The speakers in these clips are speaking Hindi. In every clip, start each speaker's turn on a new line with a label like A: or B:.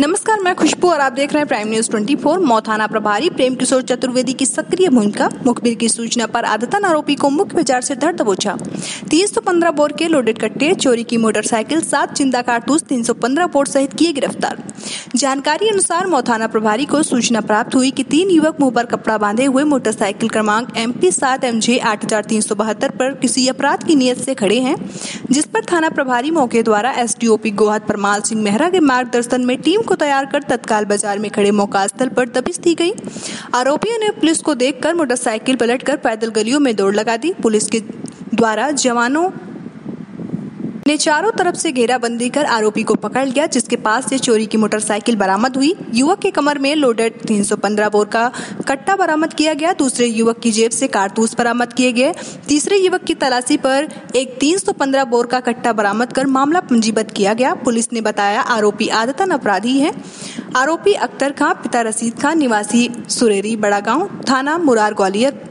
A: नमस्कार, मैं खुशबू और आप देख रहे हैं प्राइम न्यूज़ 24 मौ थाना प्रभारी प्रेम किशोर चतुर्वेदी की सक्रिय भूमिका, मुखबिर की सूचना पर आदतन आरोपी को मुख्य बाज़ार से धर दबोचा तीस सौ पंद्रह बोर के लोडेड कट्टे, चोरी की मोटरसाइकिल, सात चिंदा कारतूस, तीन सौ पंद्रह बोर सहित किए गिरफ़्तार। जानकारी अनुसार मौथाना प्रभारी को सूचना प्राप्त हुई कि तीन युवक मुँह पर कपड़ा बांधे हुए मोटरसाइकिल क्रमांक एम पी सात एम जे आठ हज़ार तीन सौ बहत्तर पर किसी अपराध की नियत से खड़े हैं, जिस पर थाना प्रभारी मौके द्वारा S D O P Gohad Parmal Singh Mehra के मार्गदर्शन में टीम को तैयार कर तत्काल बाज़ार में खड़े मौका स्थल पर दबिश दी गई। आरोपियों ने पुलिस को देखकर मोटरसाइकिल पलटकर पैदल गलियों में दौड़ लगा दी। पुलिस के द्वारा जवानों ने चारों तरफ़ से घेराबंदी कर आरोपी को पकड़ लिया, जिसके पास से चोरी की मोटरसाइकिल बरामद हुई। युवक के कमर में लोडेड 315 बोर का कट्टा बरामद किया गया। दूसरे युवक की जेब से कारतूस बरामद किए गए। तीसरे युवक की तलाशी पर एक 315 बोर का कट्टा बरामद कर मामला पंजीबद्ध किया गया। पुलिस ने बताया, आरोपी आदतन अपराधी है। आरोपी अख्तर खां, पिता रसीद खान निवासी सुरेरी बड़ा गाँव, थाना मुरार ग्वालियर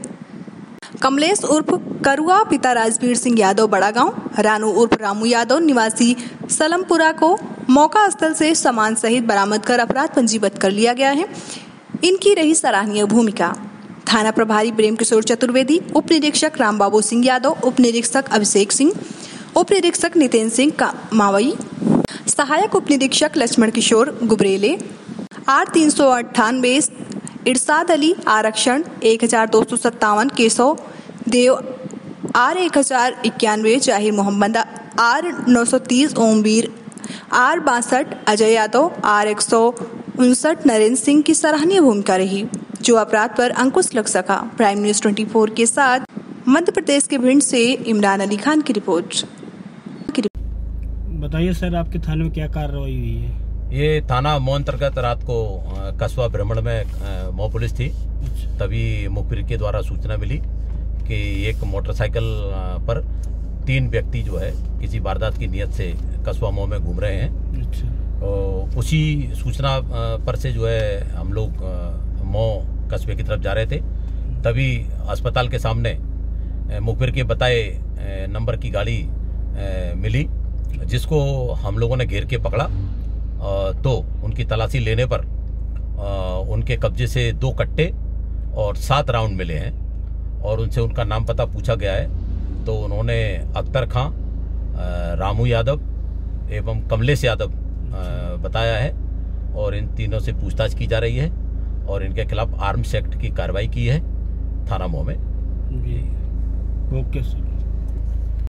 A: कमलेश उर्फ़ करुआ, पिता राजवीर सिंह यादव बड़ा गाँव रानू उर्फ़ रामू यादव निवासी सलमपुरा को मौका स्थल से सामान सहित बरामद कर अपराध पंजीबद्ध कर लिया गया है। इनकी रही सराहनीय भूमिका। थाना प्रभारी प्रेम किशोर चतुर्वेदी उप निरीक्षक रामबाबू सिंह यादव उप निरीक्षक अभिषेक सिंह उप निरीक्षक नितेन सिंह मावई, सहायक उप निरीक्षक लक्ष्मण किशोर गुबरेले आठ तीन सौ अट्ठानवे इरसाद अली, आरक्षण, एक हज़ार दो सौ सत्तावन केसव देव, आर एक हज़ार इक्यानवे, ज़ाहिर मोहम्मद, आर नौ सौ तीस ओमवीर, आर बासठ अजय यादव, आर एक सौ उनसठ नरेंद्र सिंह की सराहनीय भूमिका रही, जो अपराध पर अंकुश लग सका। प्राइम न्यूज़ 24 के साथ मध्य प्रदेश के भिंड से इमरान अली खान की रिपोर्ट।
B: बताइए सर, आपके थाने में क्या कार्रवाई हुई है?
C: ये थाना मो अंतर्गत रात को कस्बा भ्रमण में मो पुलिस थी। तभी मुखबिर के द्वारा सूचना मिली कि एक मोटरसाइकिल पर तीन व्यक्ति जो है किसी वारदात की नियत से कस्बा मो में घूम रहे हैं। अच्छा। तो उसी सूचना पर से जो है हम लोग मो कस्बे की तरफ़ जा रहे थे। तभी अस्पताल के सामने मुखबिर के बताए नंबर की गाड़ी मिली जिसको हम लोगों ने घेर के पकड़ा। तो उनकी तलाशी लेने पर उनके कब्जे से दो कट्टे और सात राउंड मिले हैं और उनसे उनका नाम पता पूछा गया है। तो उन्होंने अख्तर खां रामू यादव एवं कमलेश यादव बताया है और इन तीनों से पूछताछ की जा रही है और इनके खिलाफ आर्म्स एक्ट की कार्रवाई की है थाना मोह में।
B: Okay, sir.